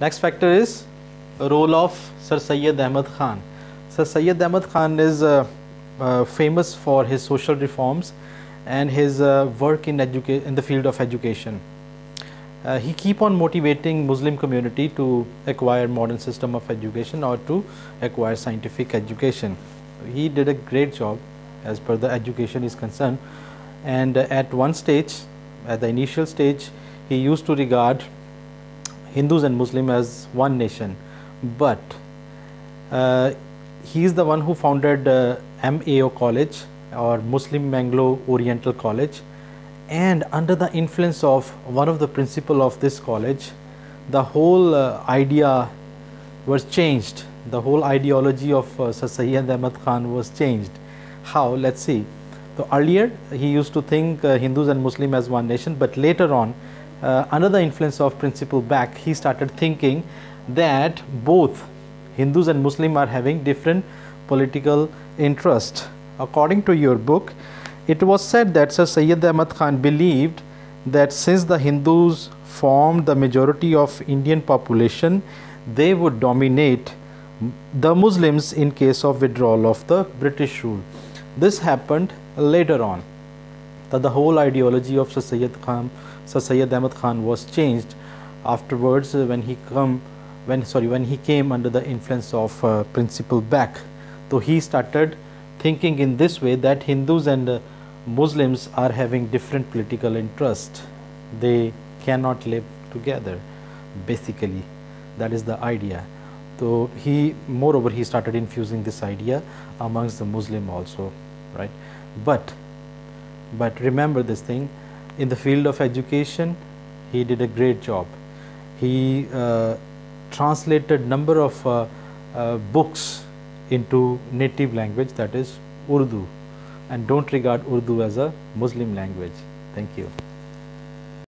Next factor is role of Sir Syed Ahmad Khan. Sir Syed Ahmad Khan is uh, uh, famous for his social reforms and his uh, work in, in the field of education. Uh, he keep on motivating Muslim community to acquire modern system of education or to acquire scientific education. He did a great job as per the education is concerned and at one stage at the initial stage he used to regard Hindus and Muslims as one nation. But uh, he is the one who founded uh, MAO college or Muslim Anglo Oriental College. And under the influence of one of the principal of this college the whole uh, idea was changed. The whole ideology of uh, Sir Syed Ahmad Khan was changed. How? Let's see. So earlier he used to think uh, Hindus and Muslim as one nation but later on uh, under the influence of principal Beck he started thinking that both Hindus and Muslim are having different political interest according to your book it was said that Sir Syed Ahmad Khan believed that since the Hindus formed the majority of Indian population, they would dominate the Muslims in case of withdrawal of the British rule. This happened later on. That the whole ideology of Sir Syed Khan, Sir Syed Ahmad Khan was changed afterwards when he come when sorry when he came under the influence of uh, Principal Beck. So he started thinking in this way that Hindus and uh, Muslims are having different political interest. They cannot live together. Basically, that is the idea. So he, moreover, he started infusing this idea amongst the Muslim also, right? But, but remember this thing. In the field of education, he did a great job. He uh, translated number of uh, uh, books into native language, that is Urdu and don't regard Urdu as a Muslim language. Thank you.